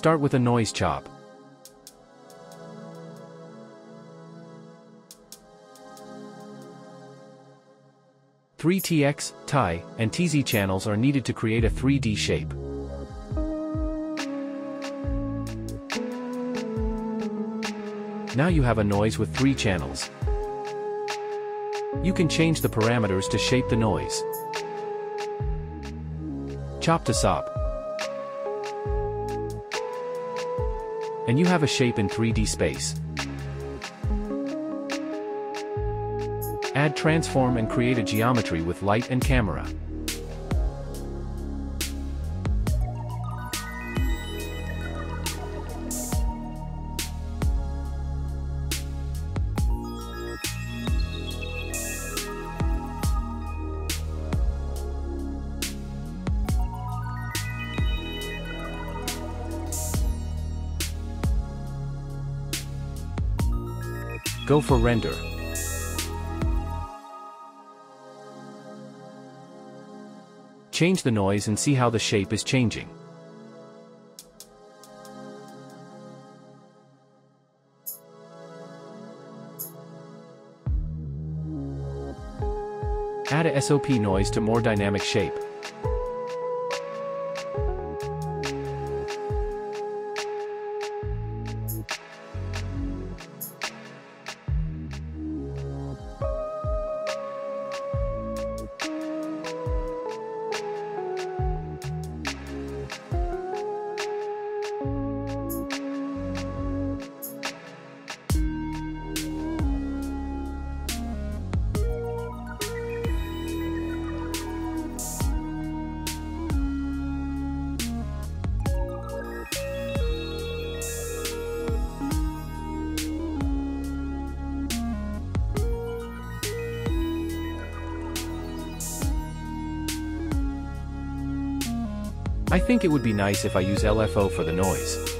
Start with a noise chop. Three TX, TY, and TZ channels are needed to create a 3D shape. Now you have a noise with three channels. You can change the parameters to shape the noise. Chop to SOP. And you have a shape in 3D space. Add transform and create a geometry with light and camera. Go for render. Change the noise and see how the shape is changing. Add a SOP noise to more dynamic shape. I think it would be nice if I use LFO for the noise.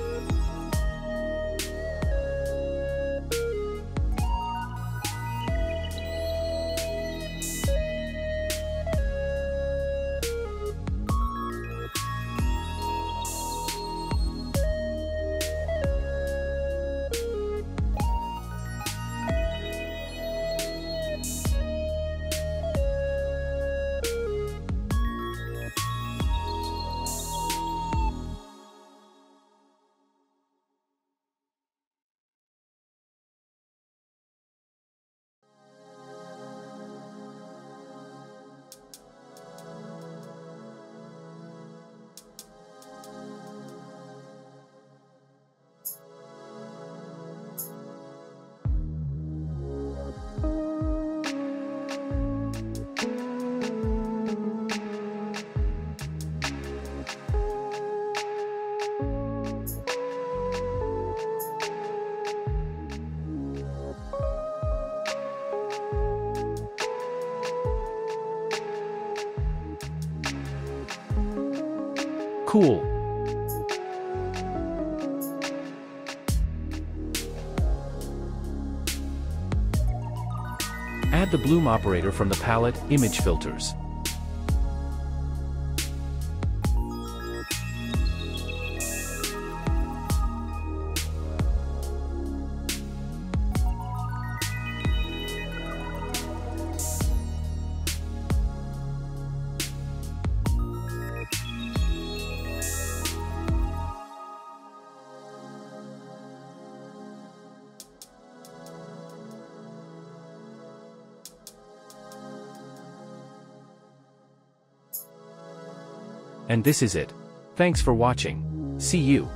Cool. Add the bloom operator from the palette, Image Filters. And this is it. Thanks for watching. See you.